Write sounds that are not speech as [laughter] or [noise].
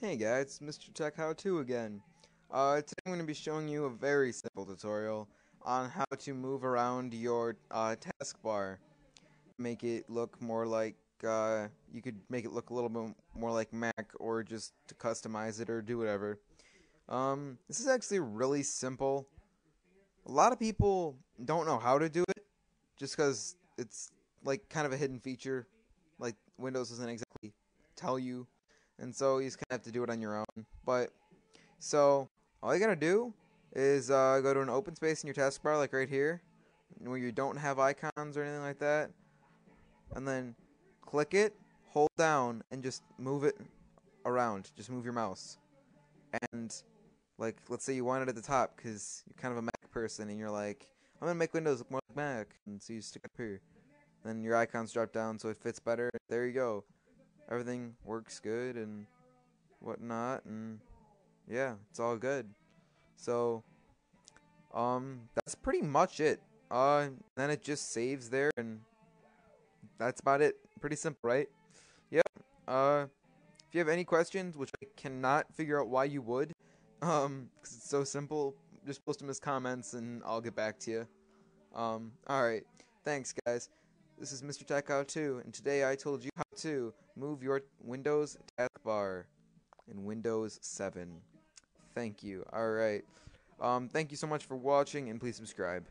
Hey guys, it's Mr. Tech How To again. Uh, today I'm going to be showing you a very simple tutorial on how to move around your uh, taskbar. Make it look more like, uh, you could make it look a little bit more like Mac or just to customize it or do whatever. Um, this is actually really simple. A lot of people don't know how to do it just because it's like kind of a hidden feature. Like Windows doesn't exactly tell you and so you just kind of have to do it on your own. But so all you gotta do is uh, go to an open space in your taskbar, like right here, where you don't have icons or anything like that, and then click it, hold down, and just move it around. Just move your mouse, and like let's say you want it at the top because you're kind of a Mac person, and you're like, I'm gonna make Windows look more like Mac, and so you stick it up here. Then your icons drop down so it fits better. There you go everything works good and whatnot, and yeah, it's all good. So, um, that's pretty much it. Uh, then it just saves there, and that's about it. Pretty simple, right? Yep. Uh, if you have any questions, which I cannot figure out why you would, [laughs] um, cause it's so simple, just post them as comments, and I'll get back to you. Um, all right. Thanks, guys. This is Mr. Tech How To, and today I told you how to move your Windows taskbar in Windows 7. Thank you. Alright. Um, thank you so much for watching, and please subscribe.